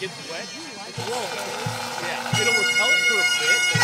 gets wet, it's whoa. Yeah, it'll repel it for a bit,